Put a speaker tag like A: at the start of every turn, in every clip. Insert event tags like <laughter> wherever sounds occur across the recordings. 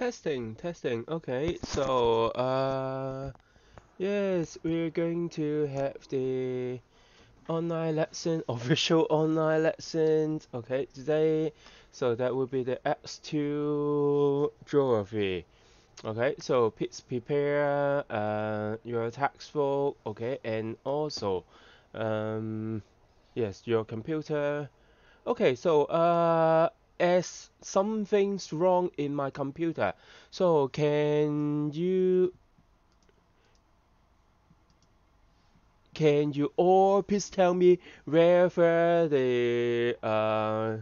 A: Testing, testing. Okay, so uh, yes, we're going to have the online lesson, <laughs> official online lessons. Okay, today, so that will be the S2 geography. Okay, so please prepare uh, your textbook. Okay, and also, um, yes, your computer. Okay, so uh, as something's wrong in my computer. So can you can you all please tell me wherever the uh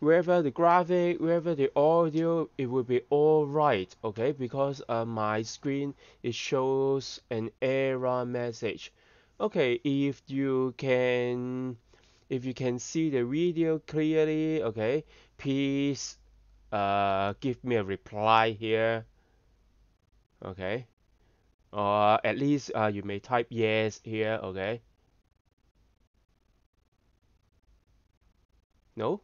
A: wherever the graphic, wherever the audio, it will be all right, okay? Because uh, my screen it shows an error message. Okay, if you can if you can see the video clearly, okay, please uh, give me a reply here. Okay. Or at least uh, you may type yes here, okay? No?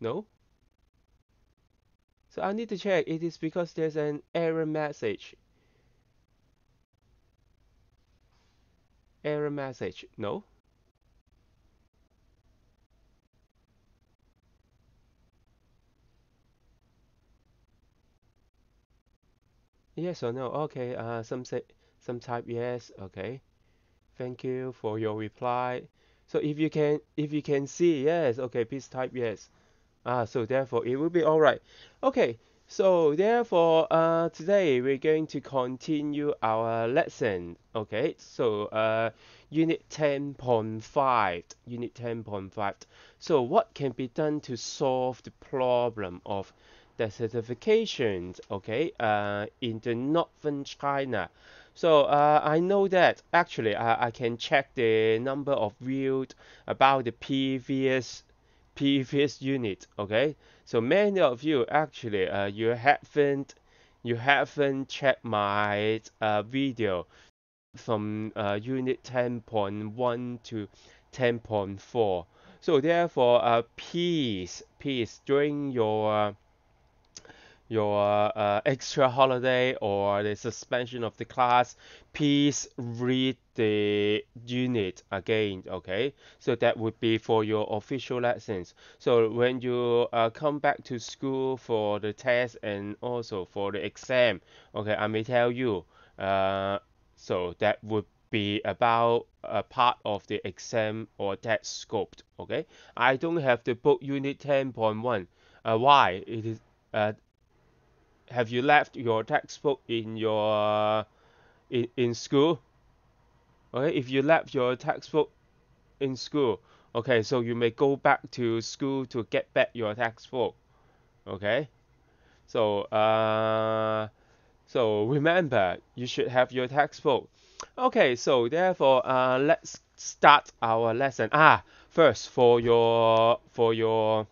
A: No? So I need to check. It is because there's an error message. Error message. No? Yes or no? Okay, uh, some say some type yes. Okay. Thank you for your reply. So if you can if you can see yes, okay, please type yes. Ah, so therefore it will be all right. Okay, so therefore, uh, today we're going to continue our lesson. Okay, so uh, unit 10.5, unit 10.5. So what can be done to solve the problem of desertification, okay, uh, in the northern China? So uh, I know that actually I, I can check the number of views about the previous previous unit, okay? So many of you actually uh, you haven't you haven't checked my uh, video from uh, unit 10.1 to 10.4. So therefore, uh, please, please during your your uh, extra holiday or the suspension of the class, please read the unit again, okay? So that would be for your official lessons. So when you uh, come back to school for the test and also for the exam, okay, I may tell you, uh, so that would be about a part of the exam or test scope, okay? I don't have the book unit 10.1. Uh, why? It is uh, have you left your textbook in your in, in school? Okay if you left your textbook in school okay so you may go back to school to get back your textbook okay? So uh so remember you should have your textbook. Okay so therefore uh let's start our lesson. Ah first for your for your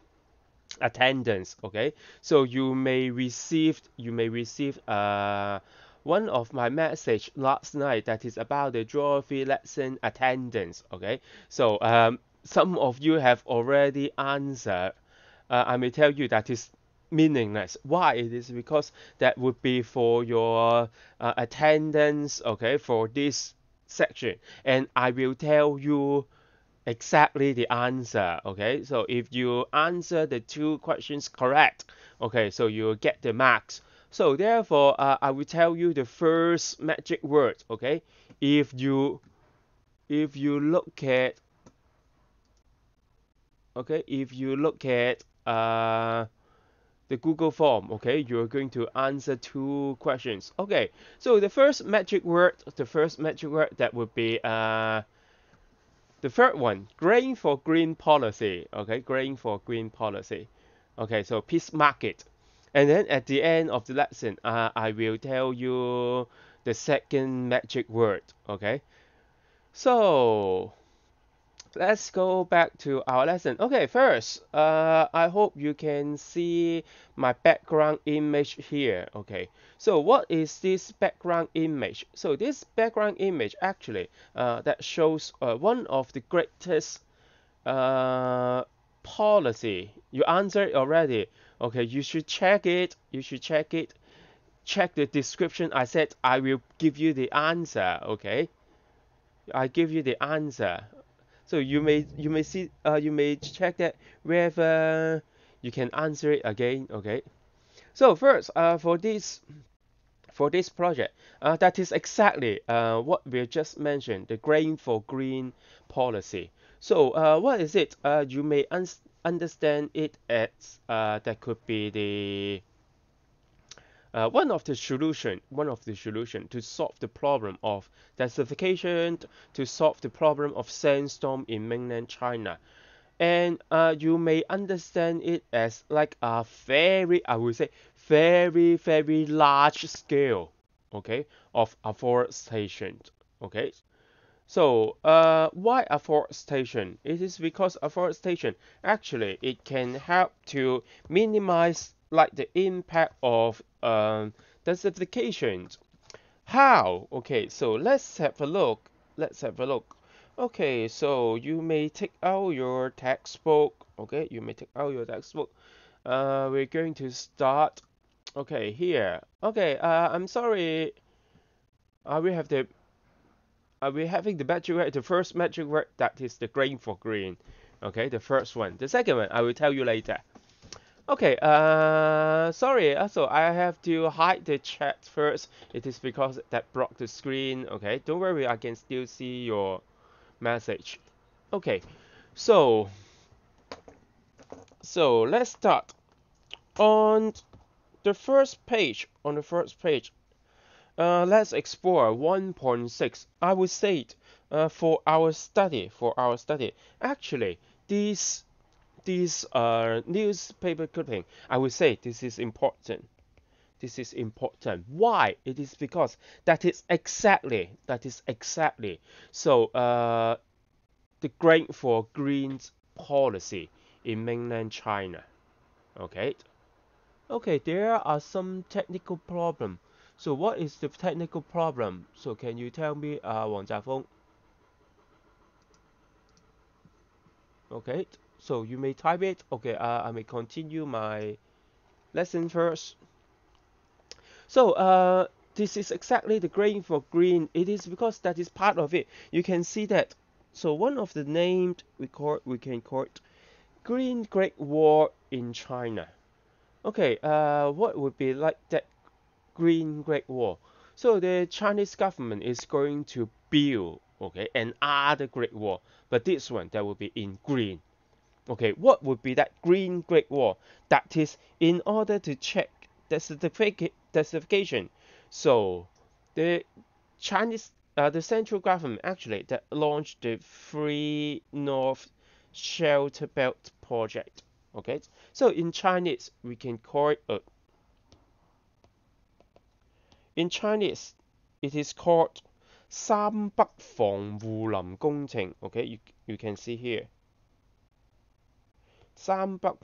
A: attendance okay? So you may receive you may receive uh one of my message last night that is about the geography lesson attendance okay? So um some of you have already answered. Uh, i may tell you that is meaningless. Why it is? Because that would be for your uh, attendance okay for this section. And i will tell you exactly the answer okay? So if you answer the two questions correct okay so you get the marks. So therefore uh, i will tell you the first magic word okay? If you if you look at okay if you look at uh, the google form okay you're going to answer two questions. Okay so the first magic word the first magic word that would be uh, the third one, grain for green policy. Okay, grain for green policy. Okay, so peace market. And then at the end of the lesson, uh, I will tell you the second magic word. Okay, so let's go back to our lesson. Okay, first, uh, I hope you can see my background image here. Okay, so what is this background image? So this background image actually uh, that shows uh, one of the greatest uh, policy. You answered already. Okay, you should check it. You should check it. Check the description. I said I will give you the answer. Okay, I give you the answer. So you may you may see uh, you may check that whether you can answer it again. Okay. So first, uh, for this for this project, uh, that is exactly uh, what we just mentioned, the grain for green policy. So uh, what is it? Uh, you may un understand it as uh, that could be the uh, one of the solution, one of the solution to solve the problem of desertification, to solve the problem of sandstorm in mainland China. And uh, you may understand it as like a very, I would say, very, very large scale, okay, of afforestation, okay. So, uh, why afforestation? It is because afforestation actually it can help to minimize like the impact of um. How? Okay, so let's have a look. Let's have a look. Okay, so you may take out your textbook. Okay, you may take out your textbook. Uh, we're going to start. Okay, here. Okay, uh, I'm sorry. Uh, we have the. Uh, we're having the word. The first metric word that is the grain for green. Okay, the first one. The second one I will tell you later. Okay, uh, sorry, also I have to hide the chat first. It is because that blocked the screen. Okay, don't worry, I can still see your message. Okay, so, so let's start. On the first page, on the first page, uh, let's explore 1.6. I would say it uh, for our study, for our study, actually, this this uh, newspaper clipping, I would say this is important. This is important. Why? It is because that is exactly, that is exactly. So uh, the grain for greens policy in mainland China. Okay. Okay, there are some technical problem. So what is the technical problem? So can you tell me, uh, Wang Jiafeng? Okay, so you may type it. Okay, uh, I may continue my lesson first. So uh, this is exactly the grain for green. It is because that is part of it. You can see that. So one of the named we call we can call it Green Great Wall in China. Okay, uh, what would be like that Green Great Wall? So the Chinese government is going to build okay another Great Wall, but this one that will be in green. Okay, what would be that green Great Wall? That is in order to check the, certificate, certification. So the Chinese, uh, the central government actually that launched the Three North Shelter Belt project. Okay, so in Chinese we can call it a. In Chinese, it is called 三北防護林工程. Okay, you you can see here. Sambak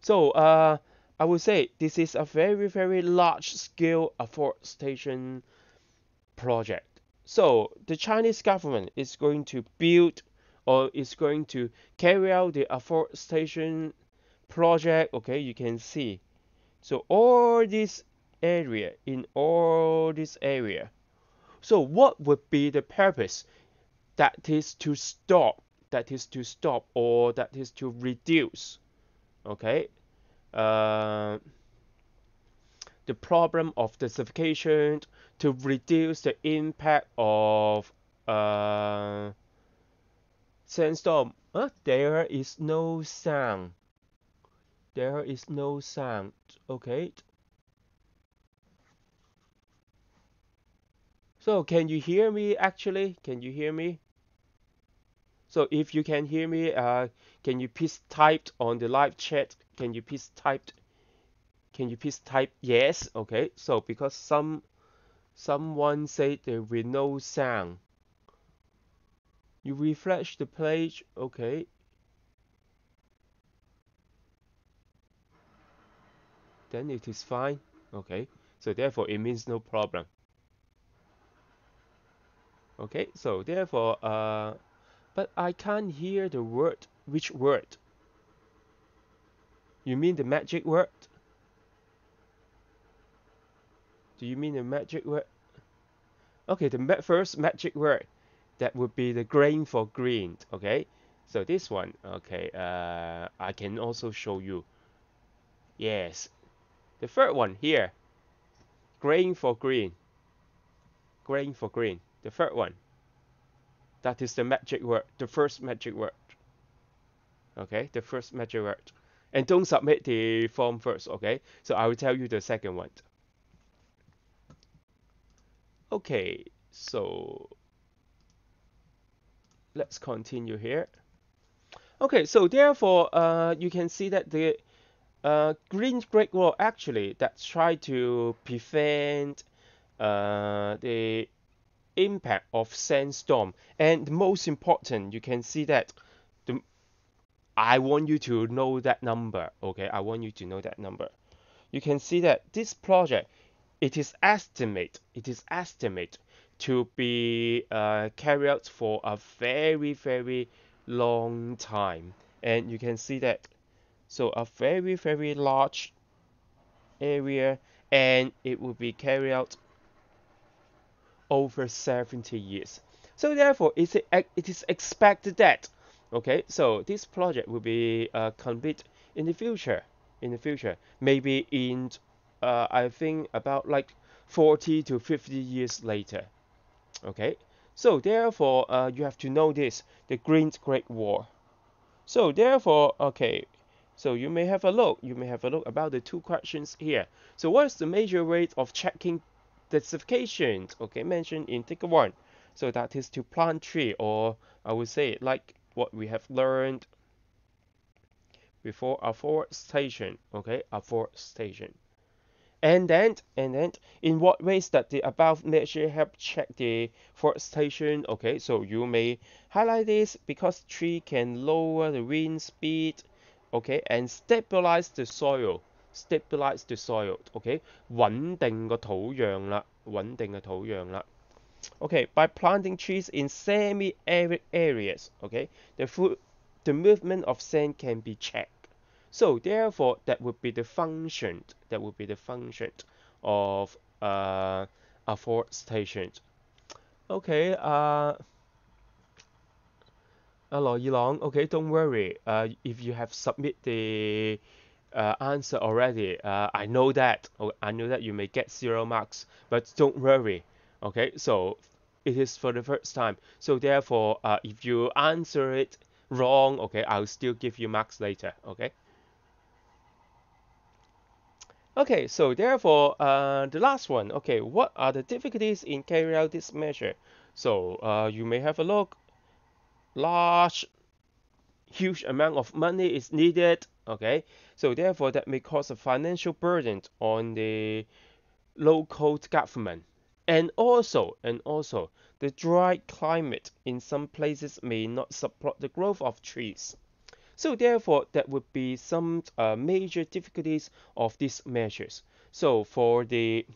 A: So uh, I would say this is a very, very large scale afforestation project. So the Chinese government is going to build or is going to carry out the afforestation project. Okay, you can see. So all this area in all this area. So what would be the purpose? That is to stop that is to stop or that is to reduce okay? Uh, the problem of desertification to reduce the impact of uh, sandstorm. Uh, there is no sound. There is no sound okay? So can you hear me actually? Can you hear me so if you can hear me, uh, can you please type on the live chat? Can you please type? Can you please type yes? Okay. So because some someone said there will no sound. You refresh the page. Okay. Then it is fine. Okay. So therefore it means no problem. Okay. So therefore uh but I can't hear the word which word? You mean the magic word? Do you mean the magic word? Okay, the first magic word that would be the grain for green. Okay, so this one. Okay, uh, I can also show you. Yes, the third one here. Grain for green. Grain for green. The third one. That is the magic word. The first magic word. Okay, the first magic word. And don't submit the form first. Okay, so I will tell you the second one. Okay, so let's continue here. Okay, so therefore, uh, you can see that the uh, green Great Wall actually that try to prevent uh, the impact of sandstorm. And most important, you can see that the I want you to know that number. Okay, I want you to know that number. You can see that this project it is estimate it is estimate to be uh, carried out for a very very long time and you can see that so a very very large area and it will be carried out over 70 years so therefore it is it is expected that okay so this project will be uh, complete in the future in the future maybe in uh, I think about like 40 to 50 years later. Okay, so therefore uh, you have to know this, the Green Great Wall. So therefore, okay, so you may have a look, you may have a look about the two questions here. So what is the major rate of checking desertification? Okay, mentioned in figure 1. So that is to plant tree or I would say like what we have learned before afforestation, okay, afforestation. And then, and then, in what ways that the above measure help check the forestation? Okay, so you may highlight this because tree can lower the wind speed, okay, and stabilize the soil, stabilize the soil, okay, 稳定个土壤啦，稳定嘅土壤啦。Okay, by planting trees in semi-arid areas, okay, the food, the movement of sand can be checked. So therefore, that would be the function. That would be the function of uh, afforestation. Okay. Uh, uh, Long. Okay, don't worry. Uh, if you have submit the uh, answer already, uh, I know that. Oh, I know that you may get zero marks, but don't worry. Okay, so it is for the first time. So therefore, uh, if you answer it wrong, okay, I'll still give you marks later. Okay. Okay, so therefore, uh, the last one, okay, what are the difficulties in carrying out this measure? So uh, you may have a look. Large, huge amount of money is needed, okay? So therefore, that may cause a financial burden on the local government. And also, and also, the dry climate in some places may not support the growth of trees. So therefore, that would be some uh, major difficulties of these measures. So for the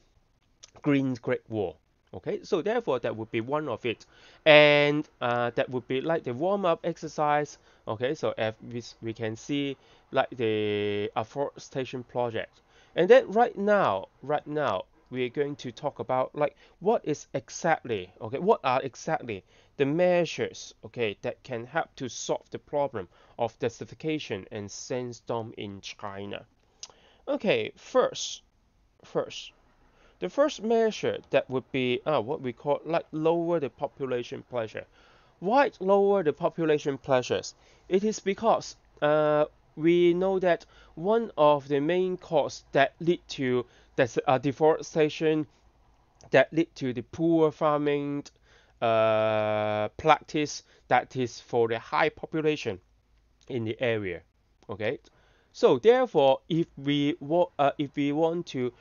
A: Green Great Wall, okay, so therefore that would be one of it, and uh, that would be like the warm-up exercise. Okay, so as we, we can see like the afforestation project, and then right now, right now we're going to talk about like what is exactly okay what are exactly the measures okay that can help to solve the problem of desertification and sandstorm in China. Okay first first the first measure that would be uh, what we call like lower the population pressure why lower the population pressures it is because uh, we know that one of the main causes that lead to that's uh, deforestation that lead to the poor farming uh, practice that is for the high population in the area. Okay, so therefore, if we wa- uh, if we want to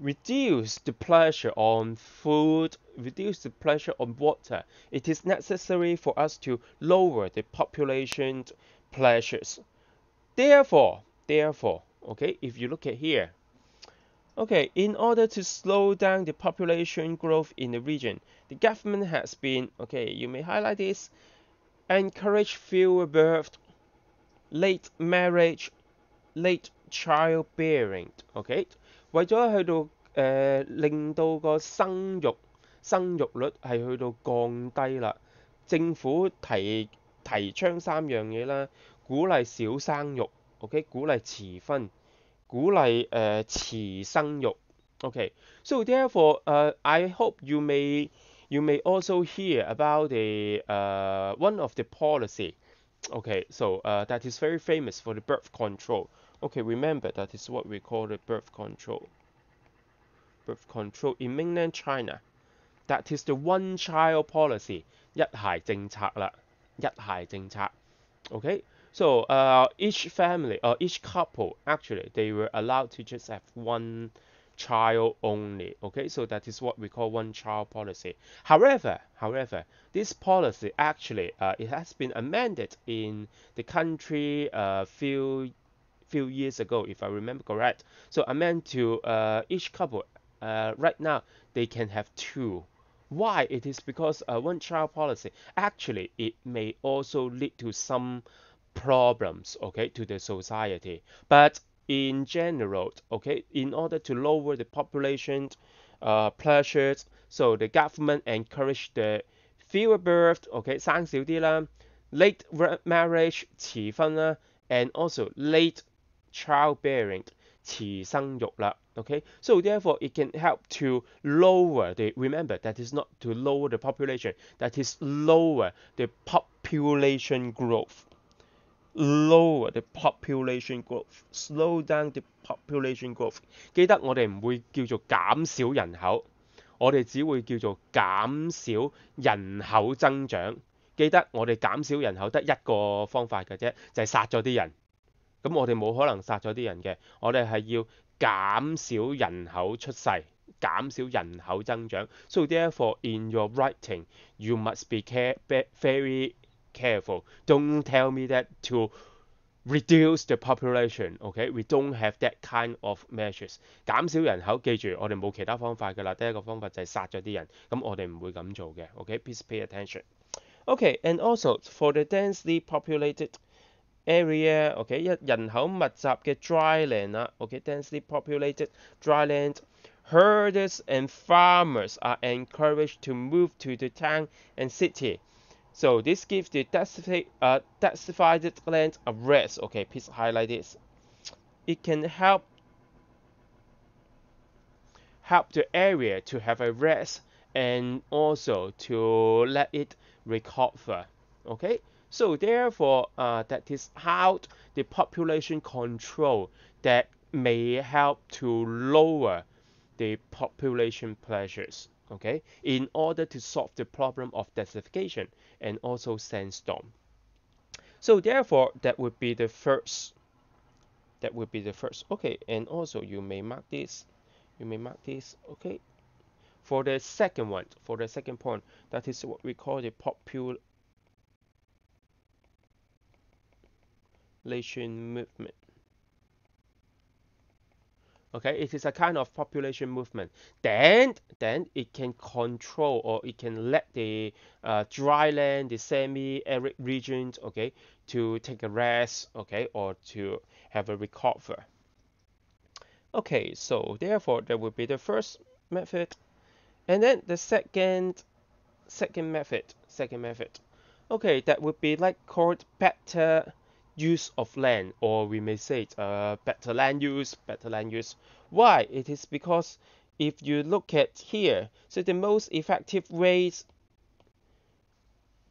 A: reduce the pressure on food, reduce the pressure on water, it is necessary for us to lower the population pressures. Therefore, therefore, okay, if you look at here, Okay, in order to slow down the population growth in the region, the government has been, okay, you may highlight this, encourage fewer births, late marriage, late childbearing, childbearing，OK，為咗去到誒、呃、令到個生育生育率係去到降低啦，政府提提倡三樣嘢啦，鼓勵少生育，OK，鼓勵遲婚，鼓勵誒、呃、遲生育，OK。So therefore, uh, I hope you may you may also hear about the uh, one of the policy. Okay, so uh, that is very famous for the birth control. Okay, remember that is what we call the birth control. Birth control in mainland China. That is the one child policy. 一孩政策啦，一孩政策。Okay, so uh, each family or each couple actually they were allowed to just have one child only. Okay, so that is what we call one child policy. However, however, this policy actually uh, it has been amended in the country a uh, few few years ago, if I remember correct. So amend to uh, each couple. Uh, right now, they can have two. Why? It is because uh, one child policy actually it may also lead to some problems, okay, to the society. But in general, okay, in order to lower the population uh, pressures, so the government encourage the fewer birth, okay, 生少啲啦，late marriage 迟婚啦，and also late childbearing 迟生育啦，okay, so therefore it can help to lower the remember that is not to lower the population, that is lower the population growth lower the population growth, slow down the population growth。记得我哋唔会叫做减少人口，我哋只会叫做减少人口增长。记得我哋减少人口得一个方法嘅啫，就系杀咗啲人。 咁我哋冇可能杀咗啲人嘅，我哋系要减少人口出世，减少人口增长。So therefore, in your writing, you must be care very careful. Don't tell me that to reduce the population. Okay, we don't have that kind of measures. 减少人口，记住我哋冇其他方法㗎啦。第一个方法就系杀咗啲人，咁我哋唔会咁做嘅。Okay, please pay attention. Okay, and also for the densely populated area, okay, 一人口密集嘅 dry land 啦，okay, densely populated dry land. Herders and farmers are encouraged to move to the town and city so this gives the designated, uh, designated land a rest. Okay, please highlight this. It can help help the area to have a rest and also to let it recover. Okay, so therefore, uh, that is how the population control that may help to lower the population pressures okay, in order to solve the problem of desertification and also sandstorm. So therefore, that would be the first. That would be the first. Okay, and also you may mark this. You may mark this. Okay. For the second one, for the second point, that is what we call the population movement. Okay, it is a kind of population movement. Then, then it can control or it can let the uh, dry land, the semi-arid regions, okay, to take a rest, okay, or to have a recover. Okay, so therefore that would be the first method, and then the second, second method, second method. Okay, that would be like called better use of land, or we may say it, uh, better land use, better land use. Why? It is because if you look at here, so the most effective ways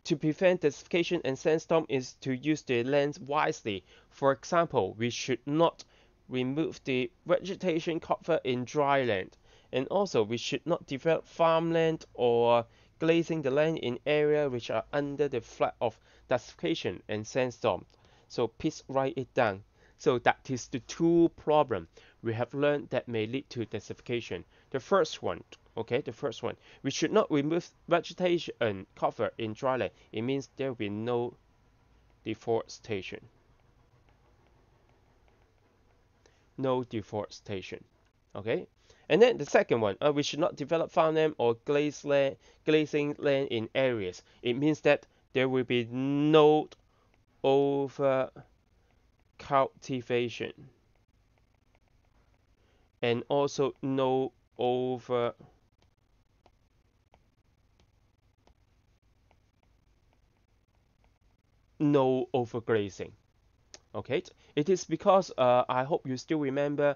A: to prevent desertification and sandstorm is to use the land wisely. For example, we should not remove the vegetation cover in dry land. And also, we should not develop farmland or glazing the land in areas which are under the threat of desertification and sandstorm. So please write it down. So that is the two problem we have learned that may lead to desertification. The first one, okay, the first one, we should not remove vegetation cover in dry land. It means there will be no deforestation. No deforestation, okay? And then the second one, uh, we should not develop farmland or glaze land, glazing land in areas. It means that there will be no over cultivation and also no over no overgrazing okay it is because uh, i hope you still remember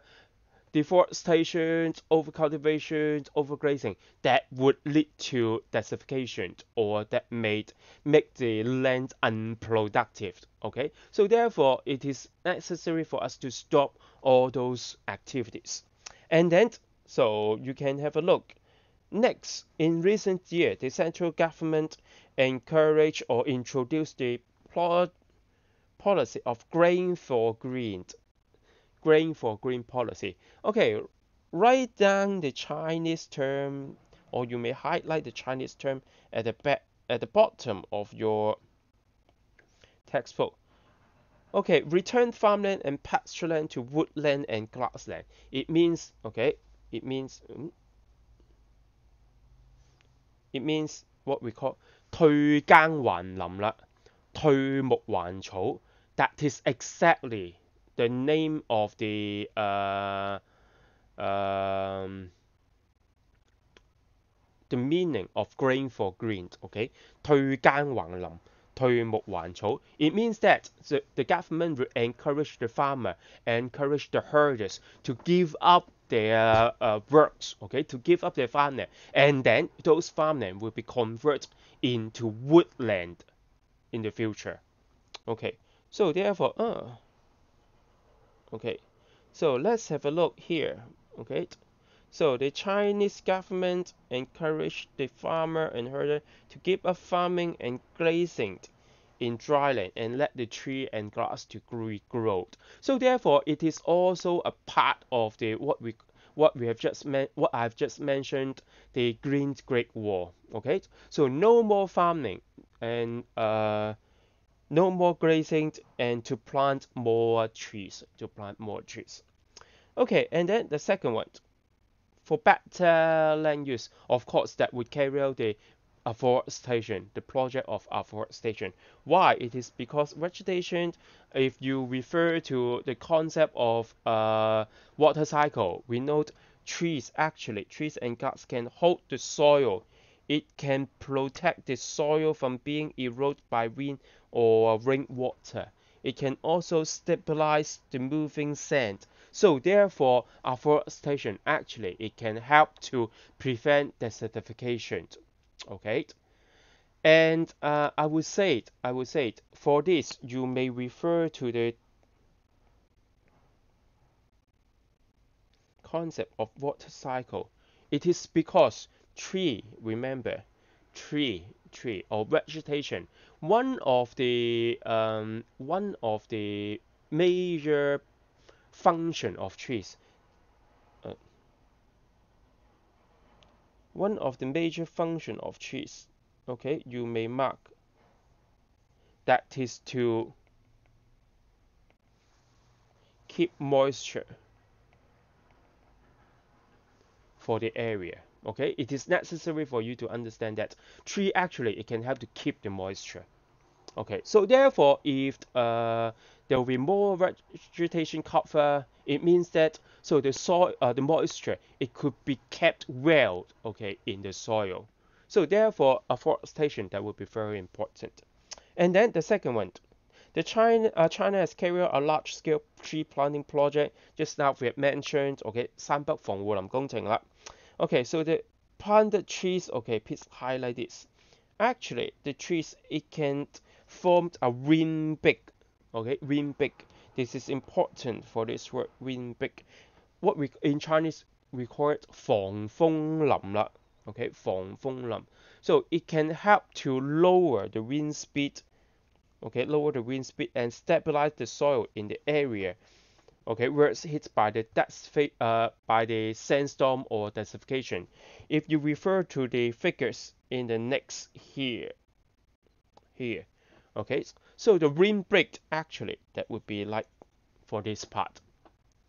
A: deforestation overcultivation overgrazing that would lead to desertification or that made make the land unproductive okay? So therefore it is necessary for us to stop all those activities. And then so you can have a look. Next in recent years the central government encouraged or introduced the policy of grain for green grain for green policy okay write down the chinese term or you may highlight the chinese term at the back at the bottom of your textbook okay return farmland and pastureland to woodland and grassland it means okay it means um, it means what we call 退耕还林啦退牧还草 that is exactly the name of the uh, um, the meaning of grain for green okay 退耕还林退牧还草 it means that the, the government will encourage the farmer encourage the herders to give up their uh, works okay to give up their farmland and then those farmland will be converted into woodland in the future okay so therefore uh, okay so let's have a look here okay so the Chinese government encouraged the farmer and herder to give up farming and grazing in dry land and let the tree and grass to grow. So therefore, it is also a part of the what we what we have just met what I've just mentioned the Green Great Wall. Okay, so no more farming and uh, no more grazing and to plant more trees to plant more trees. Okay and then the second one. For better land use of course that would carry out the afforestation the project of afforestation. Why? It is because vegetation if you refer to the concept of uh, water cycle we know trees actually trees and grass can hold the soil. It can protect the soil from being eroded by wind or rainwater. It can also stabilize the moving sand. So therefore, afforestation actually it can help to prevent desertification. Okay. And uh, I would say, it. I would say, it. for this you may refer to the concept of water cycle. It is because tree, remember, tree, tree or vegetation. One of the um, one of the major function of trees. Uh, one of the major function of trees. Okay, you may mark. That is to keep moisture for the area okay it is necessary for you to understand that tree actually it can help to keep the moisture okay so therefore if uh, there will be more vegetation cover it means that so the soil uh, the moisture it could be kept well okay in the soil so therefore afforestation that would be very important and then the second one the China, uh, China has carried out a large-scale tree planting project. Just now we have mentioned, okay, 三北防护林工程啦。 Okay, so the planted trees, okay, please highlight this. Actually, the trees, it can form a wind big, okay, wind big. This is important for this word, wind big. What we, in Chinese, we call it 防风林啦, okay, 防风林. So it can help to lower the wind speed, okay, lower the wind speed and stabilize the soil in the area okay, where it's hit by the uh, by the sandstorm or desertification. If you refer to the figures in the next here, here, okay, so the windbreak actually that would be like for this part,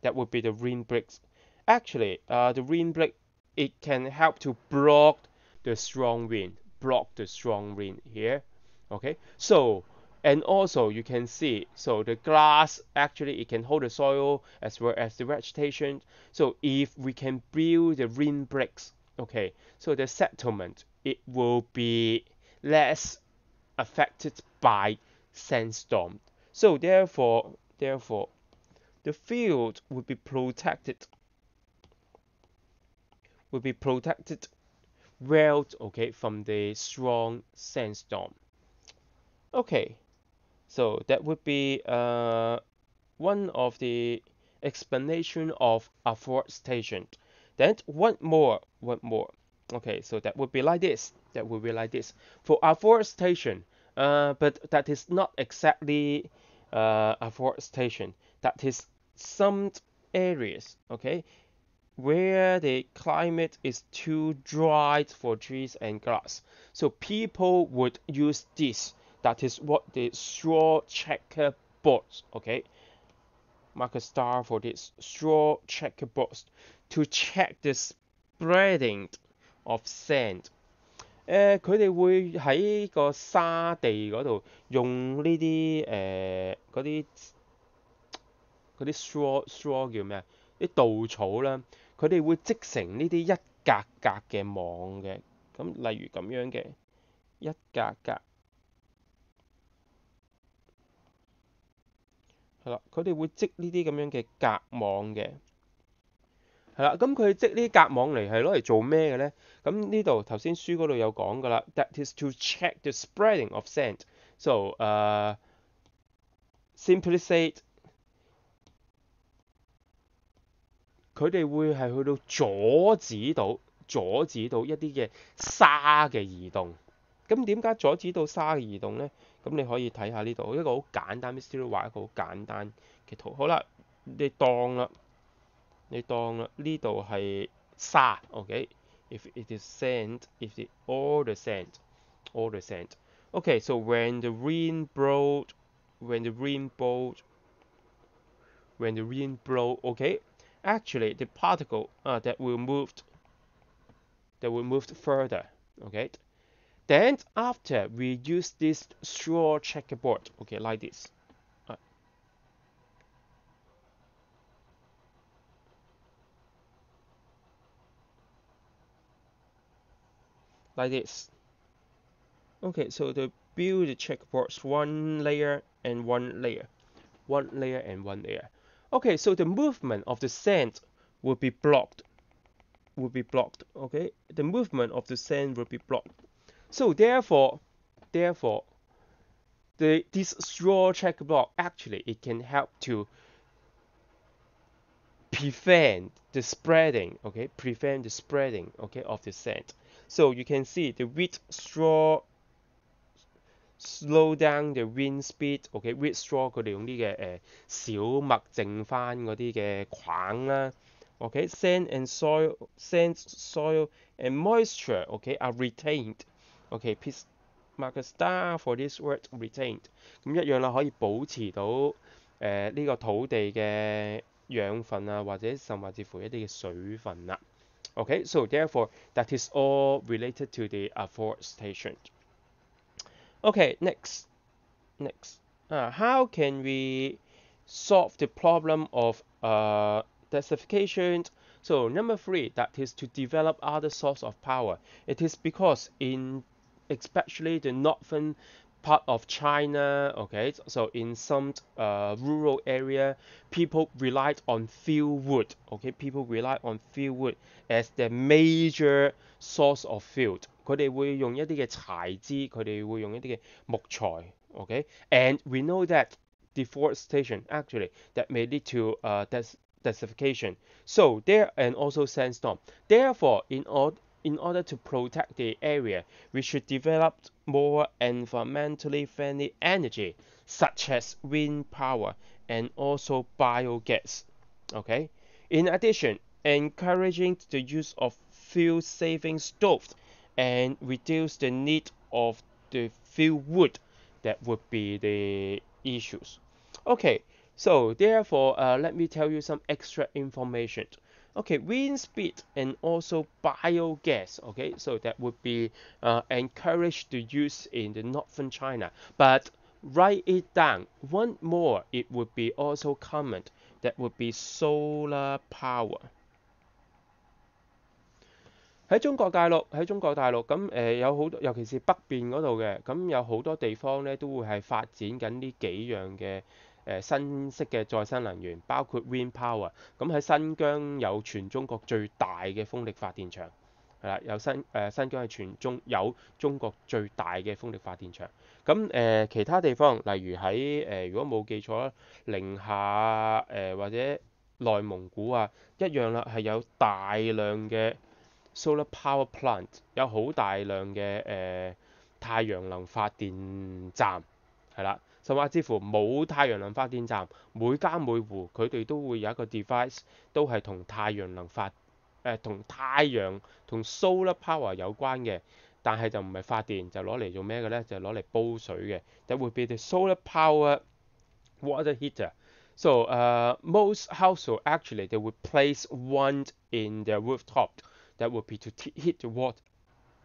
A: that would be the windbreaks. Actually, uh, the windbreak it can help to block the strong wind, block the strong wind here. Okay, so and also you can see so the glass actually it can hold the soil as well as the vegetation. So if we can build the windbreaks okay so the settlement it will be less affected by sandstorm. So therefore therefore the field will be protected. Will be protected well okay from the strong sandstorm. Okay so that would be uh, one of the explanation of afforestation. Then one more, one more. Okay, so that would be like this. That would be like this. For afforestation, uh, but that is not exactly uh, afforestation. That is some areas, okay, where the climate is too dry for trees and grass. So people would use this that is what the straw checkerboards, okay? Mark a star for this straw checkerboards to check the spreading of sand。誒，佢哋會喺個沙地嗰度用呢啲誒嗰啲嗰啲 straw straw 叫咩啊？啲稻草啦，佢哋會織成呢啲一格格嘅網嘅。咁例如咁樣嘅一格格。 係啦，佢哋會織呢啲咁樣嘅隔網嘅。係啦，咁佢織呢啲隔網嚟係攞嚟做咩嘅咧？咁呢度頭先書嗰度有講㗎啦，that is to check the spreading of sand. So, uh, simply said，佢哋會係去到阻止到阻止到一啲嘅沙嘅移動。咁點解阻止到沙嘅移動咧？ 咁你可以睇下呢度一个好简单，Mr. 画一个好简单嘅图。好啦，你当啦，你当啦，呢度系沙，OK？If it is sand, if it all the sand, all the sand. Okay, so when the wind blow, when the wind blow, when the wind blow, okay? Actually, the particle uh, that will moved, that will moved further, okay? Then after we use this straw checkerboard, okay, like this. Like this. Okay, so the build the checkerboards one layer and one layer, one layer and one layer. Okay, so the movement of the sand will be blocked. Will be blocked. Okay, the movement of the sand will be blocked. So therefore, therefore, the, this straw checkerboard actually it can help to prevent the spreading, okay, prevent the spreading, okay, of the scent. So you can see the wheat straw slow down the wind speed. Okay, wheat straw 佢哋用啲嘅誒小麥剩翻嗰啲嘅框啦。OK，sand and soil, sand, soil and moisture, okay, are retained OK, please mark a star for this word retained。咁一样啦，可以保持到诶呢、呃这个土地嘅养分啊，或者甚至乎一啲嘅水分啦。OK, so therefore that is all related to the afforestation. Okay, next, next. Uh, how can we solve the problem of uh, desertification? So number three, that is to develop other source of power. It is because in especially the northern part of China, okay, so in some uh, rural area, people relied on fuel wood, okay, people relied on fuel wood as their major source of fuel。佢哋會用一啲嘅柴枝，佢哋會用一啲嘅木材，okay? And we know that deforestation actually that may lead to uh, desertification. So there and also sandstorm. Therefore, in order in order to protect the area, we should develop more environmentally friendly energy, such as wind power and also biogas. Okay. In addition, encouraging the use of fuel-saving stoves and reduce the need of the fuel wood that would be the issues. Okay, so therefore, uh, let me tell you some extra information. Okay, wind speed and also biogas. Okay, so that would be uh, encouraged to use in the northern China. But write it down. One more, it would be also common. That would be solar power. 喺中国大陆，喺中国大陆咁诶、呃、有好多，尤其是北边嗰度嘅，咁有好多地方咧都会系发展紧呢几样嘅 誒、呃、新式嘅再生能源，包括 wind power。咁喺新疆有全中國最大嘅風力發電場，係啦，有新誒、呃、新疆係全中有中國最大嘅風力發電場。咁誒、呃、其他地方，例如喺誒、呃、如果冇記錯，寧夏誒、呃、或者內蒙古啊，一樣啦，係有大量嘅。Solar power plant 有好大量嘅誒、呃、太陽能發電站係啦， 甚至乎冇太阳能发电站，每家每户佢哋都会有一个 device 都系同太阳能发诶同、呃、太阳同 solar power 有关嘅，但系就唔系发电，就攞嚟做咩嘅咧？就攞嚟煲水嘅。That would be the solar power water heater. So, uh, most household actually they would place one in their rooftop. that would be to heat the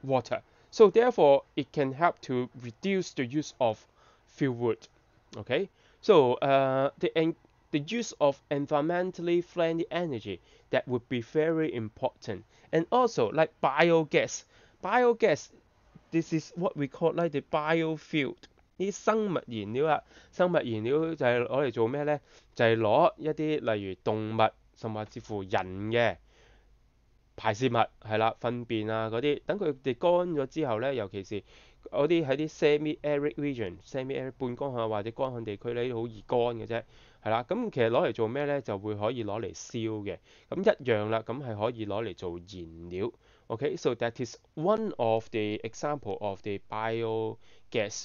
A: water. So therefore, it can help to reduce the use of fuel wood. Okay, so uh, the the use of environmentally friendly energy that would be very important. And also like biogas, biogas, this is what we call like the biofuel. 啲生物燃料啊，生物燃料就系攞嚟做咩咧？就系攞一啲例如动物，甚至乎人嘅。 排泄物係啦，糞便啊嗰啲，等佢哋乾咗之後咧，尤其是嗰啲喺啲 semi-arid region、semi-arid 半乾旱或者乾旱地區咧，好易乾嘅啫，係啦。咁其實攞嚟做咩咧？就會可以攞嚟燒嘅，咁一樣啦。咁係可以攞嚟做燃料。OK，so that is one of the example of the biogas.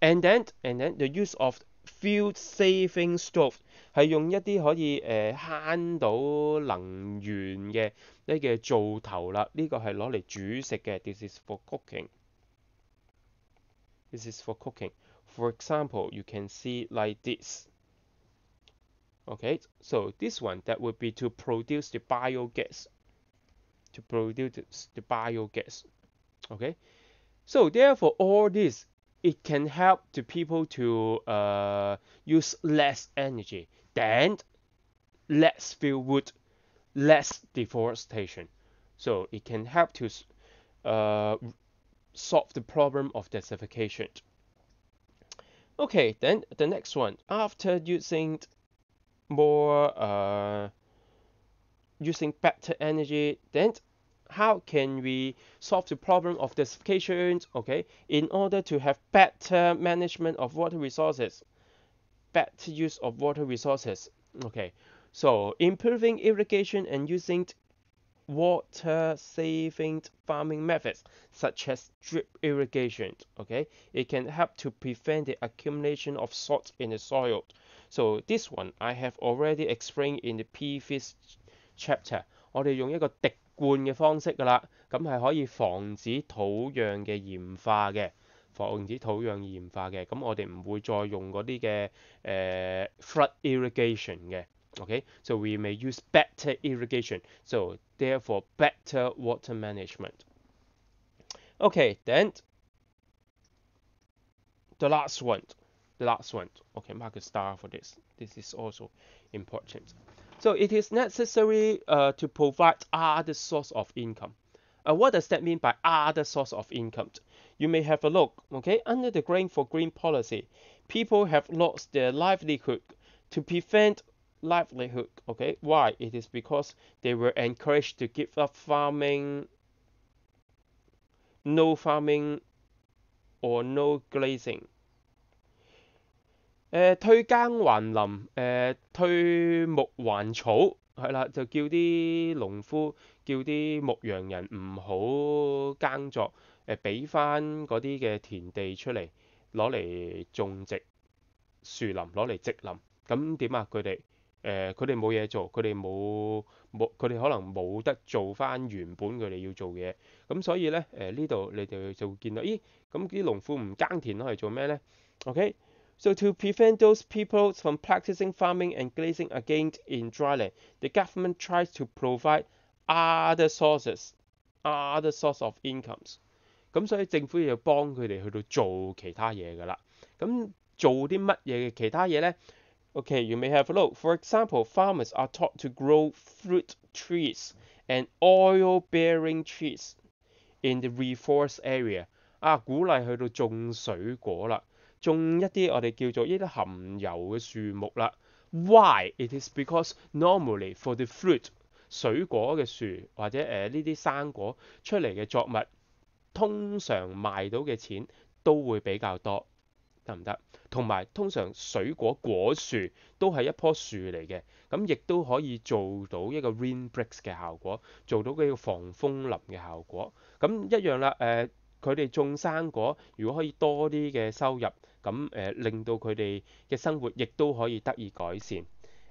A: And then and then the use of fuel saving stove 系用一啲可以诶慳到能源嘅呢嘅灶头啦，呢个系攞嚟煮食嘅。This is for cooking. This is for cooking. For example, you can see like this. Okay, so this one that would be to produce the biogas. To produce the biogas. Okay, so therefore all this it can help the people to uh, use less energy, then less fuel wood, less deforestation. So it can help to uh, solve the problem of desertification. Okay, then the next one. After using more, uh, using better energy, then how can we solve the problem of desertification, okay, in order to have better management of water resources, better use of water resources, okay. So improving irrigation and using water saving farming methods such as drip irrigation, okay, it can help to prevent the accumulation of salt in the soil. So this one I have already explained in the previous chapter. 我哋用一个滴 灌嘅方式㗎啦，咁系可以防止土壤嘅盐化嘅，防止土壤盐化嘅。咁我哋唔会再用嗰啲嘅诶 flood irrigation 嘅。Okay, so we may use better irrigation. So therefore, better water management. Okay, then the last one, the last one. Okay, mark a star for this. This is also important. So it is necessary uh, to provide other source of income. Uh, what does that mean by other source of income? You may have a look, okay? Under the Grain for Green policy, people have lost their livelihood to prevent livelihood, okay? Why? It is because they were encouraged to give up farming, no farming, or no grazing. 誒退耕還林，誒、呃、退牧還草，係啦，就叫啲農夫，叫啲牧羊人唔好耕作，誒俾翻嗰啲嘅田地出嚟，攞嚟種植樹林，攞嚟植林。咁點啊？佢哋誒佢哋冇嘢做，佢哋冇冇佢哋可能冇得做翻原本佢哋要做嘅嘢。咁所以咧誒呢度、呃、你哋就會見到，咦咁啲農夫唔耕田攞嚟做咩咧？OK。 So to prevent those people from practicing farming and grazing again in dryland, the government tries to provide other sources, other source of incomes。咁所以政府要帮佢哋去到做其他嘢㗎啦。咁 做啲乜嘢嘅其他嘢咧？Okay, you may have a look. For example, farmers are taught to grow fruit trees and oil-bearing trees in the reforest area. 啊，鼓励去到种水果啦， 種一啲我哋叫做呢啲含油嘅樹木啦。Why? It is because normally for the fruit 水果嘅樹或者誒呢啲生果出嚟嘅作物，通常賣到嘅錢都會比較多，得唔得？同埋通常水果果樹都係一棵樹嚟嘅，咁亦都可以做到一個 rain bricks 嘅效果，做到呢個防風林嘅效果。咁一樣啦，誒佢哋種生果，如果可以多啲嘅收入， 咁誒、呃、令到佢哋嘅生活亦都可以得以改善。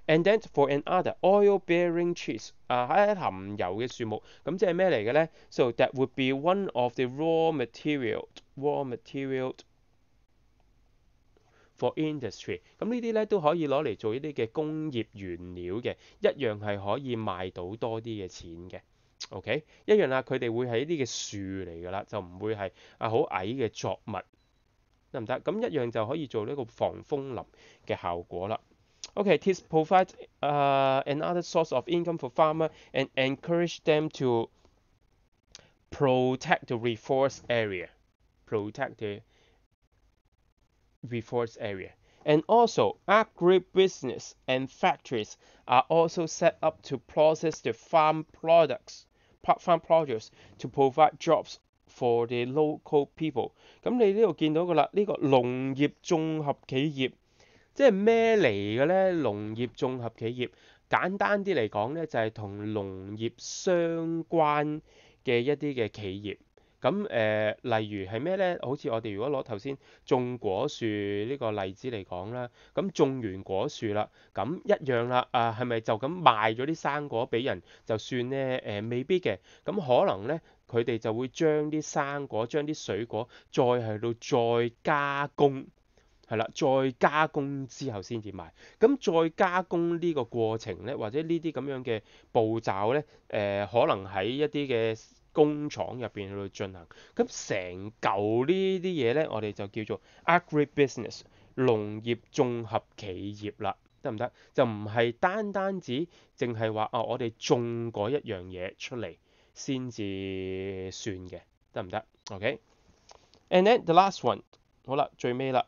A: And then for another oil-bearing trees，啊喺含油嘅樹木，咁即係咩嚟嘅咧？So that would be one of the raw material，raw material for industry。咁呢啲咧都可以攞嚟做一啲嘅工業原料嘅，一樣係可以賣到多啲嘅錢嘅。OK，一樣啦，佢哋會係一啲嘅樹嚟㗎啦，就唔會係啊好矮嘅作物， 得唔得？咁一样就可以做呢个防风林嘅效果啦。Okay, this provides uh, another source of income for farmer and encourage them to protect the reforest area, protect the reforest area. And also, agribusiness and factories are also set up to process the farm products, farm produce to provide jobs for the local people. 咁你呢度見到㗎啦，呢個農業綜合企業。即係咩嚟嘅咧？農業綜合企業簡單啲嚟講咧，就係同農業相關嘅一啲嘅企業。咁誒、呃，例如係咩咧？好似我哋如果攞頭先種果樹呢個例子嚟講啦，咁種完果樹啦，咁一樣啦。啊，係咪就咁賣咗啲生果俾人就算咧？誒、呃，未必嘅。咁可能咧， 佢哋就會將啲生果、將啲水果再喺度再加工。係啦，再加工之後先至賣。咁再加工呢個過程咧，或者呢啲咁樣嘅步驟咧，誒、呃、可能喺一啲嘅工廠入邊去到進行。咁成嚿呢啲嘢咧，我哋就叫做 agribusiness 農業綜合企業啦，得唔得？就唔係單單止淨係話啊，我哋種嗰一樣嘢出嚟 先至算嘅，得唔得？OK，and、okay? then the last one，好啦，最尾啦。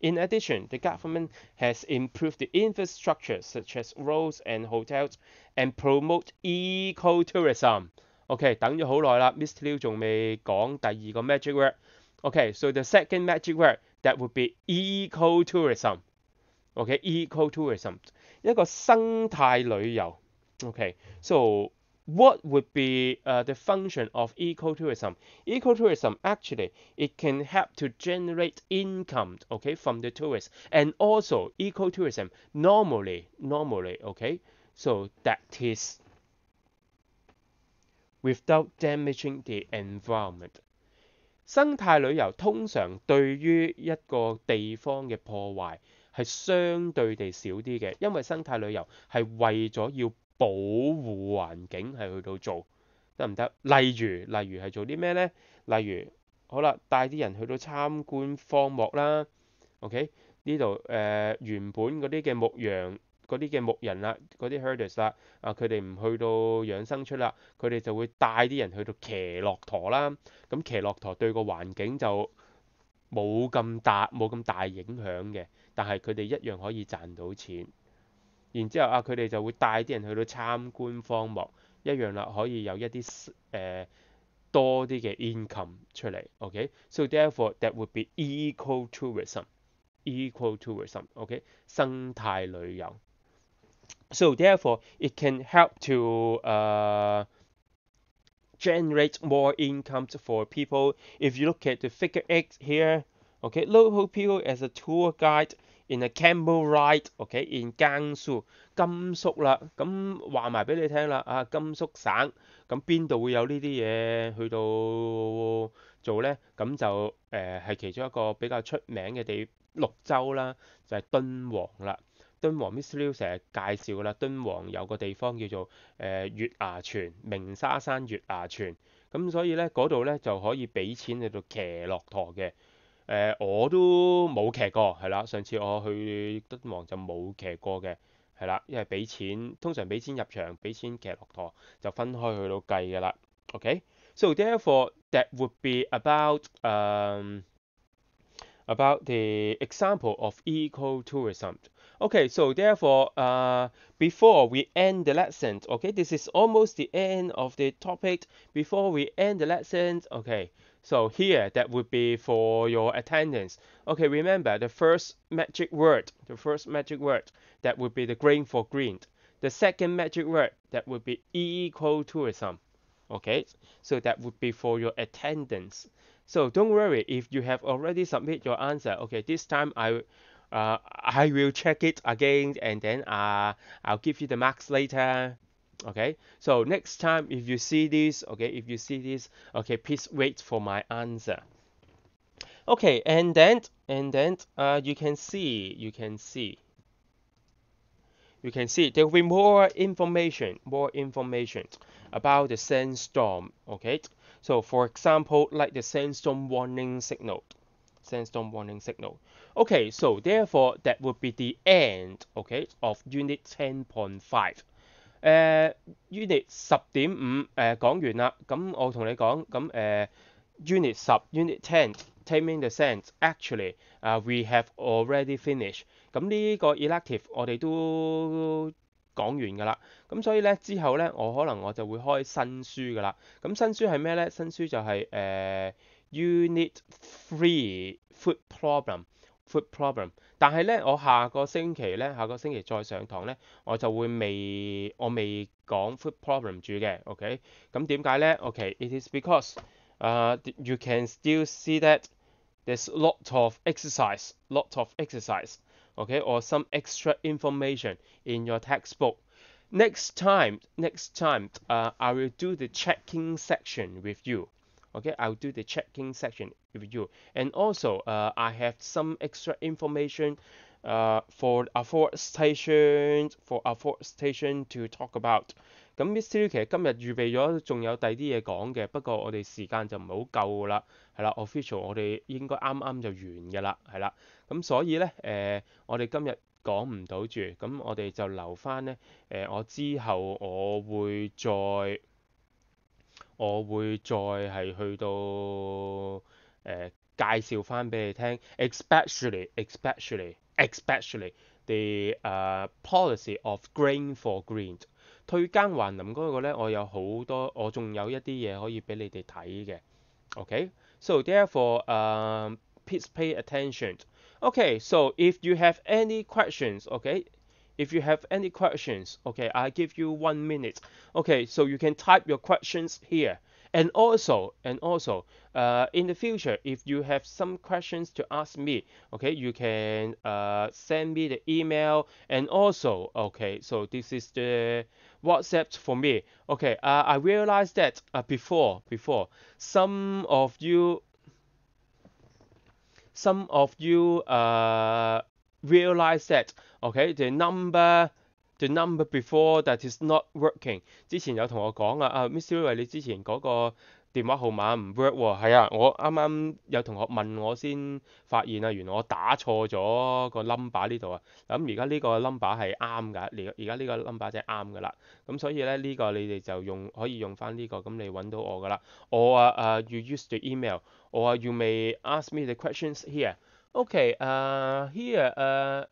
A: In addition, the government has improved the infrastructure such as roads and hotels and promote ecotourism. OK，等咗好耐啦，Mr. Liu 仲未讲第二个 magic word。OK，so the second magic word that would be ecotourism。OK，ecotourism 一个生态旅游。OK，so what would be uh, the function of ecotourism? Ecotourism actually it can help to generate income, okay, from the tourists, and also ecotourism normally, normally, okay, so that is without damaging the environment. 生态旅游通常对于一个地方嘅破坏系相对地少啲嘅，因为生态旅游系为咗要 保護環境係去到做得唔得？例如例如係做啲咩咧？例如好啦，帶啲人去到參觀荒漠啦。OK 呢度誒原本嗰啲嘅牧羊嗰啲嘅牧人啦，嗰啲 herders 啦，啊佢哋唔去到養生出啦，佢哋就會帶啲人去到騎駱駝啦。咁騎駱駝對個環境就冇咁大冇咁大影響嘅，但係佢哋一樣可以賺到錢。 然之后啊，佢哋就会带啲人去到参观荒漠，一样啦，可以有一啲诶、呃、多啲嘅 income 出嚟。OK，so、okay? therefore that would be ecotourism，ecotourism，OK，、okay? 生态旅游。So therefore it can help to、uh, generate more income for people. If you look at the figure eight here, OK, local people as a tour guide. In a camel ride，OK，in 甘肅，甘肅啦，咁話埋俾你聽啦，啊，甘肅省，咁邊度會有呢啲嘢去到做咧？咁就誒係其中一個比較出名嘅地，綠洲啦，就係敦煌啦。敦煌 Mr. Liu 成日介紹噶啦，敦煌有個地方叫做誒月牙泉，鳴沙山月牙泉，咁所以咧嗰度咧就可以俾錢喺度騎駱駝嘅。 诶我都冇骑过，系啦。上次我去敦煌就冇骑过嘅，系啦，因为俾钱，通常俾钱入场，俾钱骑骆驼就分开去到计㗎啦。OK，so therefore that would be about um about the example of ecotourism. Okay, so therefore, uh, before we end the lesson, okay, this is almost the end of the topic. Before we end the lesson, okay, so here that would be for your attendance. Okay, remember the first magic word, the first magic word that would be the green for green. The second magic word that would be ecotourism. Okay, so that would be for your attendance. So don't worry if you have already submit your answer. Okay, this time I uh, I will check it again and then uh, I'll give you the marks later. Okay, so next time if you see this, okay, if you see this, okay, please wait for my answer. Okay, and then and then uh, you can see you can see. You can see there will be more information more information about the sandstorm okay? So for example like the sandstorm warning signal sandstorm warning signal. Okay so therefore that would be the end okay of unit 10.5 誒 unit 十點五誒講完啦，咁我同你講咁誒 unit 十 unit ten taming the sands actually 啊、uh, we have already finished。咁呢個 elective 我哋都講完㗎啦，咁所以咧之後咧我可能我就會開新書㗎啦。咁新書係咩咧？新書就係、是、誒、uh, unit three food problem。 food problem，但系咧，我下个星期咧，下个星期再上堂咧，我就会未，我未讲 food problem 住嘅，OK？咁点解咧？OK，it、okay, is because 啊、uh, you can still see that there's lot of exercise, lot of exercise, OK? Or some extra information in your textbook. Next time, next time, uh, I will do the checking section with you. okay I'll do the checking section with you and also uh, I have some extra information uh, for afforestation for afforestation to talk about 咁 Mr. 其实今日预备咗仲有第二啲嘢讲嘅，不过我哋时间就唔系好够啦，系啦，official 我哋应该啱啱就完嘅啦，系啦，咁所以咧诶、呃，我哋今日讲唔到住，咁我哋就留翻咧诶，我之后我会再。 我會再係去到誒、呃、介紹翻俾你聽，especially especially especially the、uh, policy of grain for green 退耕還林嗰個咧，我有好多，我仲有一啲嘢可以俾你哋睇嘅。OK，so、okay? therefore、uh, please pay attention. Okay, so if you have any questions, okay. If you have any questions, okay, I give you one minute. Okay, so you can type your questions here. And also, and also, uh, in the future, if you have some questions to ask me, okay, you can uh, send me the email. And also, okay, so this is the WhatsApp for me. Okay, uh, I realized that uh, before, before, some of you, some of you uh, realize that okay the number the number before that is not working 之前有同我講啊，啊 Mr. Louis 你之前嗰個電話號碼唔 work 喎，係啊，我啱啱有同學問我先發現啊，原來我打錯咗個 number 呢度啊，咁而家呢個 number 係啱㗎，而而家呢個 number 即係啱㗎啦，咁所以咧呢個你哋就用可以用翻呢個，咁你揾到我㗎啦，我啊啊 you use the email，我啊 you may ask me the questions here。 Okay, uh, here, uh,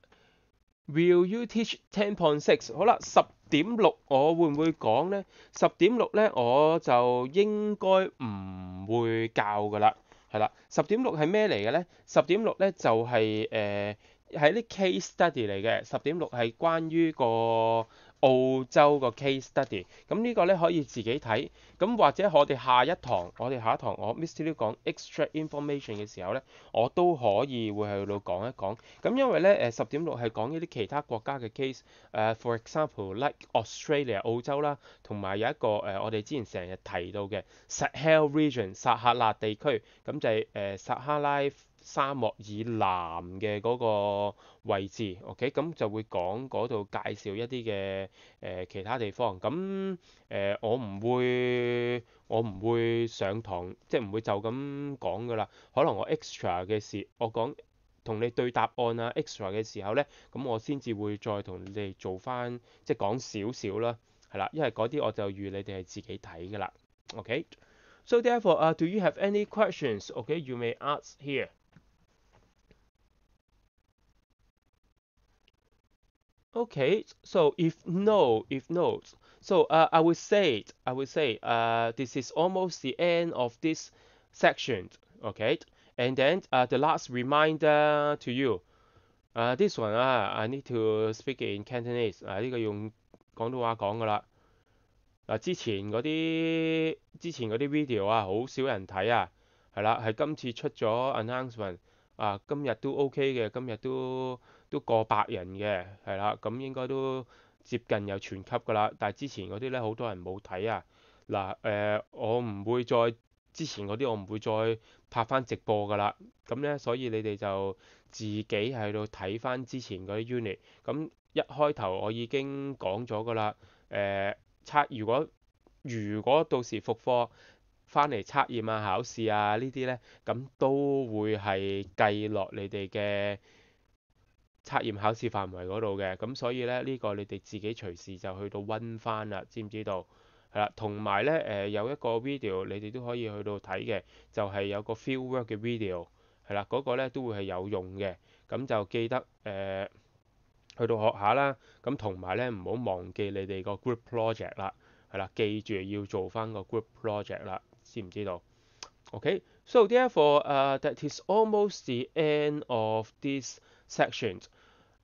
A: will you teach ten point six？好啦，十點六我會唔會講呢？十點六呢，我就應該唔會教㗎啦，係啦。十點六係咩嚟嘅呢？十點六呢就係誒係啲 case study 嚟嘅。十點六係關於個 澳洲個 case study，咁呢個咧可以自己睇，咁或者我哋下一堂，我哋下一堂我 Mr. Liu 講 extra information 嘅時候咧，我都可以會喺度講一講，咁因為咧誒十點六係講一啲其他國家嘅 case，誒、uh, for example like Australia 澳洲啦，同埋有一個誒、uh, 我哋之前成日提到嘅 Sahel region 撒哈拉地區，咁就係誒撒哈拉。 沙漠以南嘅嗰個位置，OK，咁就會講嗰度介紹一啲嘅誒其他地方。咁誒、呃、我唔會我唔會上堂，即係唔會就咁講噶啦。可能我 extra 嘅事，我講同你對答案啊，extra 嘅時候咧，咁我先至會再同你哋做翻，即係講少少啦，係啦，因為嗰啲我就預你哋係自己睇噶啦，OK。So therefore, uh, do you have any questions? Okay, you may ask here. Okay, so if no, if no, so uh, I would say, I would say, uh, this is almost the end of this section. Okay, and then uh, the last reminder to you. Uh, this one, uh, I need to speak in Cantonese. 啊，呢个用广东话讲㗎啦。嗱，之前嗰啲之前嗰啲 video 啊，好少人睇啊，系啦，系今次出咗 announcement 啊，今日都 OK 嘅，今日都 都過百人嘅，係啦，咁應該都接近有全級㗎啦。但係之前嗰啲咧，好多人冇睇啊。嗱，誒，我唔會再之前嗰啲，我唔會再拍翻直播㗎啦。咁咧，所以你哋就自己喺度睇翻之前嗰啲 unit。咁一開頭我已經講咗㗎啦，誒。測如果如果到時復課翻嚟測驗啊、考試啊呢啲呢，咁都會係計落你哋嘅 測驗考試範圍嗰度嘅。咁所以呢，呢個你哋自己隨時就去到温翻啦，知唔知道？係啦，同埋呢，誒有一個 video 你哋都可以去到睇嘅，就係有個 fieldwork 嘅 video 係啦，嗰個呢都會係有用嘅。咁就記得誒。去到學下啦，咁同埋咧唔好忘記你哋個 group project 啦，係啦，記住要做翻個 group project 啦，知唔知道？OK，so therefore，uh that is almost the end of this section.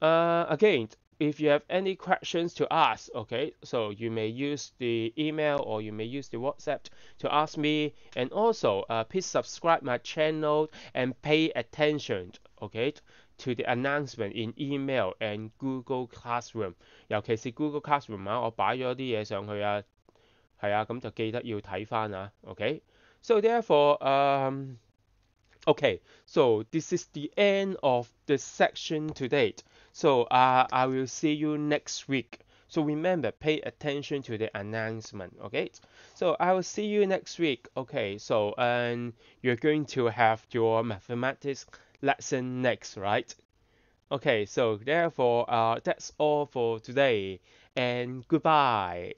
A: Uh again, if you have any questions to ask, okay, so you may use the email or you may use the WhatsApp to ask me. And also, uh, please subscribe my channel and pay attention, okay? To the announcement in email and Google Classroom，尤其是 Google Classroom 啊，我摆咗啲嘢上去啊，系啊，咁就记得要睇翻啊，OK。So therefore, um, okay, so this is the end of the section today. So uh, I will see you next week. So remember, pay attention to the announcement, okay? So I will see you next week, okay? So um, you're going to have your mathematics lesson next, right? Okay, so therefore, uh, that's all for today, and goodbye.